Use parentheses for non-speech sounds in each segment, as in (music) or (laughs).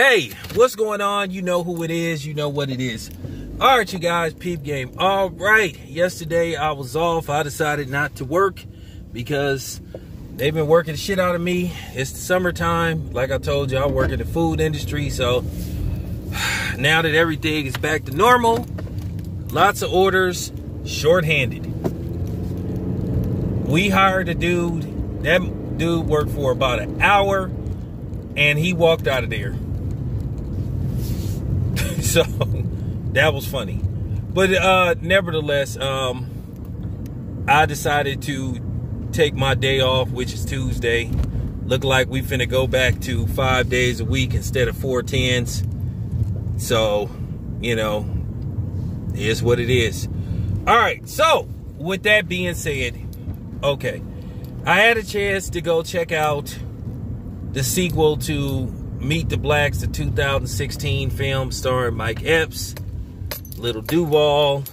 Hey, what's going on? You know who it is, you know what it is. All right, you guys, peep game. All right, yesterday I was off. I decided not to work because they've been working the shit out of me. It's the summertime. Like I told you, I work in the food industry. So (sighs) now that everything is back to normal, lots of orders, shorthanded. We hired a dude. That dude worked for about an hour and he walked out of there. (laughs) so that was funny. But uh, nevertheless, um, I decided to take my day off, which is Tuesday. Look like we finna go back to five days a week instead of four tens. So, you know, is what it is. All right. So, with that being said, okay, I had a chance to go check out the sequel to Meet the Blacks, the 2016 film starring Mike Epps, Little Duval,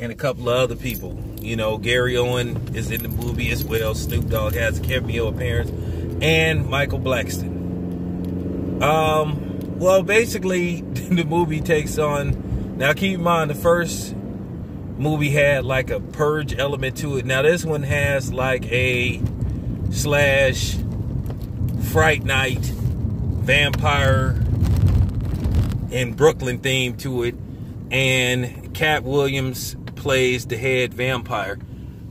and a couple of other people. You know, Gary Owen is in the movie as well. Snoop Dogg has a cameo appearance, and Michael Blackson. Um, well, basically, (laughs) the movie takes on. Now, keep in mind, the first movie had like a purge element to it. Now, this one has like a slash Fright Night vampire in Brooklyn theme to it, and Katt Williams plays the head vampire.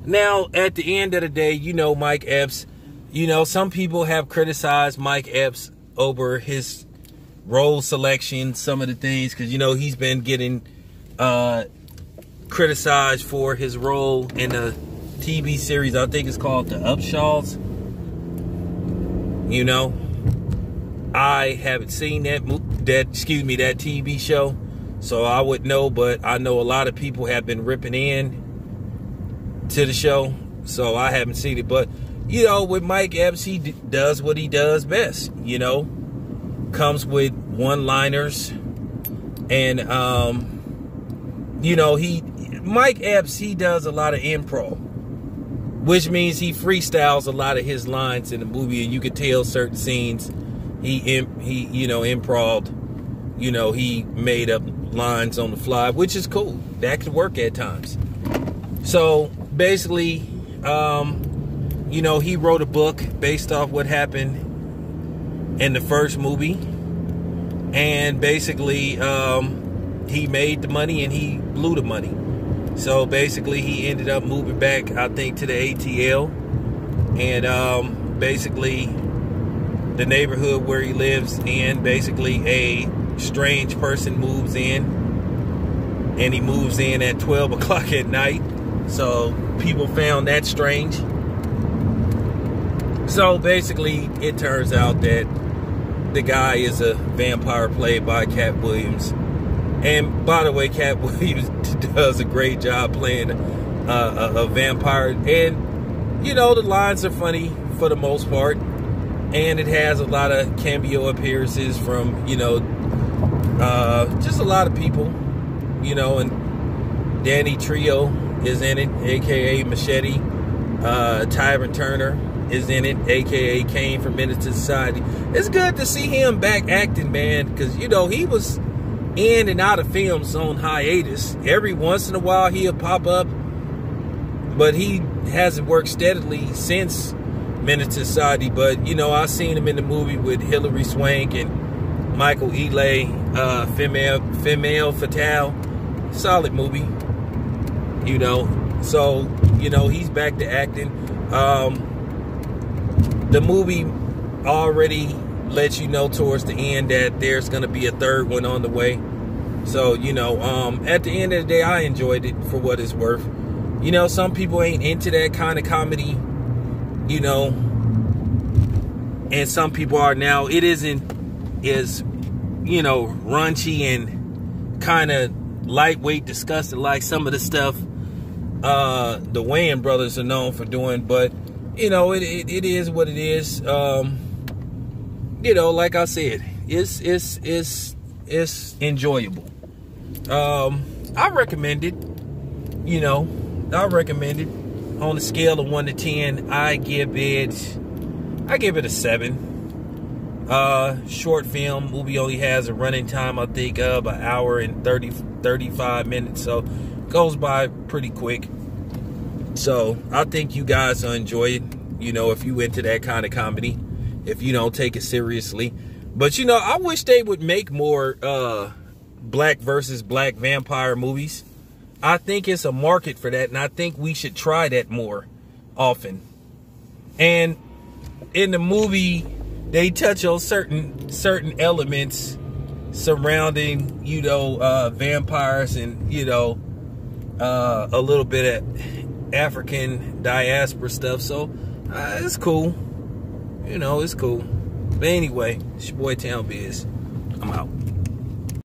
Now, at the end of the day, you know Mike Epps. You know some people have criticized Mike Epps over his role selection, some of the things, because you know he's been getting uh, criticized for his role in a TV series. I think it's called The Upshaws you know, I haven't seen that that excuse me that TV show, so I would know. But I know a lot of people have been ripping in to the show, so I haven't seen it. But you know, with Mike Epps, he d- does what he does best. You know, comes with one-liners, and um, you know he Mike Epps he does a lot of improv which means he freestyles a lot of his lines in the movie, and you could tell certain scenes he he you know improv, you know he made up lines on the fly, which is cool. That could work at times. So basically, um, you know, he wrote a book based off what happened in the first movie, and basically, um, he made the money and he blew the money. So basically, he ended up moving back, I think, to the ATL. And um, basically, the neighborhood where he lives in, basically, a strange person moves in. And he moves in at 12 (laughs) o'clock at night. So people found that strange. So basically, it turns out that the guy is a vampire played by Katt Williams and by the way, Katt (laughs) Williams does a great job playing uh, a, a, vampire. And, you know, the lines are funny for the most part. And it has a lot of cameo appearances from, you know, uh, just a lot of people, you know, and Danny Trejo is in it, aka Machete. Uh, Tyrin Turner is in it, aka Kane from Menace to Society. It's good to see him back acting, man, because, you know, he was in and out of films on hiatus. Every once in a while he'll pop up, but he hasn't worked steadily since Menace Society. But you know, I seen him in the movie with Hilary Swank and Michael Ealy, uh, Female Female Fatale. Solid movie. You know, so you know he's back to acting. Um, the movie already let you know towards the end that there's to be a third one on the way. So, you know, um, at the end of the day, I enjoyed it for what it's worth. You know, some people ain't into that kind of comedy, you know, and some people are now. It isn't as, you know, raunchy and kind of lightweight, disgusting like some of the stuff uh, the Wayans brothers are known for doing. But, you know, it, it, it is what it is. Um, you know, like I said, it's it's it's it's enjoyable. Um, I recommend it. You know, I recommend it. On a scale of one to ten, I give it I give it a seven. Uh, short film movie only has a running time, I think, of an hour and 30, 35 minutes. So goes by pretty quick. So I think you guys will enjoy it. You know, if you into that kind of comedy, if you don't take it seriously. But you know, I wish they would make more uh black versus black vampire movies. I think it's a market for that, and I think we should try that more often. And in the movie, they touch on certain certain elements surrounding, you know, uh, vampires and you know, uh, a little bit of African diaspora stuff. So uh, it's cool. You know, it's cool. But anyway, it's your boy Town Biz. I'm out.